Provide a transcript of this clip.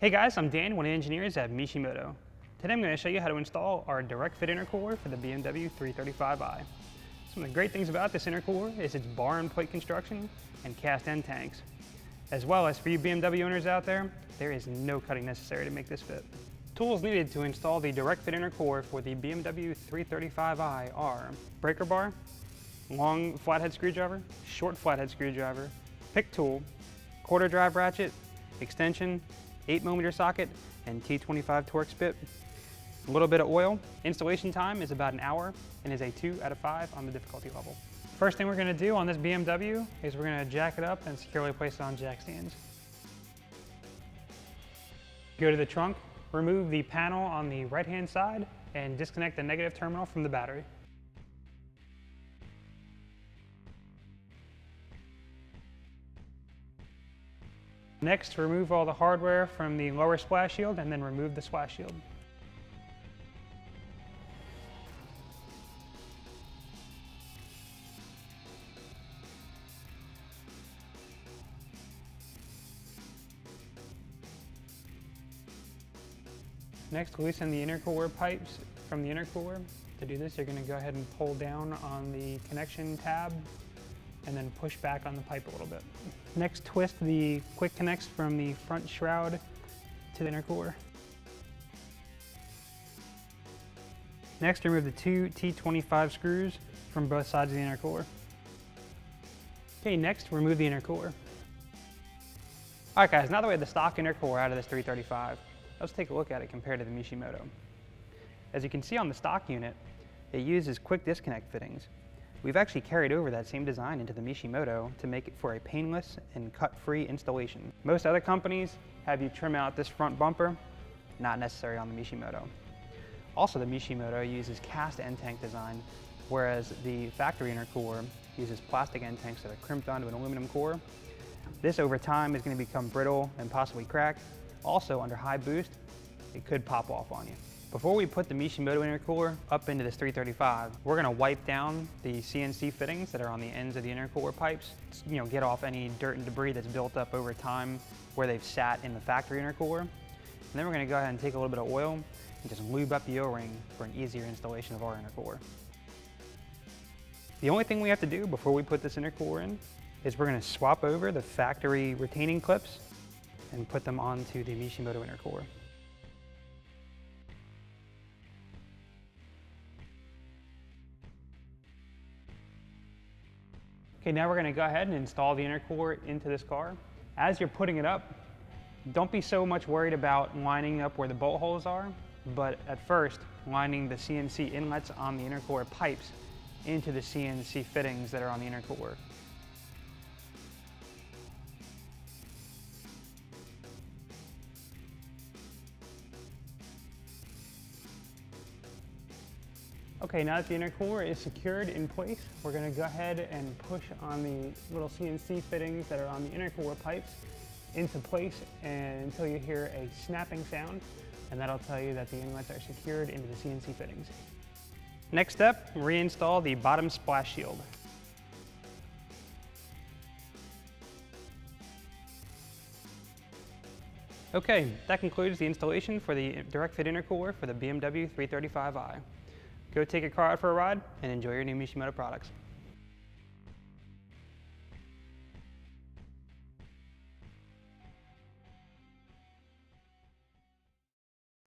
Hey guys, I'm Dan, one of the engineers at Mishimoto. Today I'm going to show you how to install our direct fit intercooler for the BMW 335i. Some of the great things about this intercooler is its bar and plate construction and cast end tanks. As well as for you BMW owners out there, there is no cutting necessary to make this fit. Tools needed to install the direct fit intercooler for the BMW 335i are breaker bar, long flathead screwdriver, short flathead screwdriver, pick tool, quarter drive ratchet, extension, 8 millimeter socket, and T25 Torx bit. A little bit of oil. Installation time is about an hour and is a 2 out of 5 on the difficulty level. First thing we're going to do on this BMW is we're going to jack it up and securely place it on jack stands. Go to the trunk, remove the panel on the right hand side and disconnect the negative terminal from the battery. Next, remove all the hardware from the lower splash shield and then remove the splash shield. Next, loosen the intercooler pipes from the intercooler. To do this, you're going to go ahead and pull down on the connection tab and then push back on the pipe a little bit. Next, twist the quick connects from the front shroud to the intercooler. Next, remove the two T25 screws from both sides of the intercooler. Okay, next, remove the intercooler. All right, guys, now that we have the stock intercooler out of this 335, let's take a look at it compared to the Mishimoto. As you can see on the stock unit, it uses quick disconnect fittings, We've actually carried over that same design into the Mishimoto to make it for a painless and cut-free installation. Most other companies have you trim out this front bumper, not necessary on the Mishimoto. Also, the Mishimoto uses cast end tank design, whereas the factory intercooler uses plastic end tanks that are crimped onto an aluminum core. This over time is going to become brittle and possibly crack. Also, under high boost, it could pop off on you. Before we put the Mishimoto intercooler up into this 335, we're gonna wipe down the CNC fittings that are on the ends of the intercooler pipes, you know, get off any dirt and debris that's built up over time where they've sat in the factory intercooler. And then we're gonna go ahead and take a little bit of oil and just lube up the O-ring for an easier installation of our intercooler. The only thing we have to do before we put this intercooler in is we're gonna swap over the factory retaining clips and put them onto the Mishimoto intercooler. Okay, now we're gonna go ahead and install the intercooler into this car. As you're putting it up, don't be so much worried about lining up where the bolt holes are, but at first, lining the CNC inlets on the intercooler pipes into the CNC fittings that are on the intercooler. Okay, now that the intercooler is secured in place, we're gonna go ahead and push on the little CNC fittings that are on the intercooler pipes into place and until you hear a snapping sound, and that'll tell you that the inlets are secured into the CNC fittings. Next step, reinstall the bottom splash shield. Okay, that concludes the installation for the direct fit intercooler for the BMW 335i. Go take your car out for a ride and enjoy your new Mishimoto products.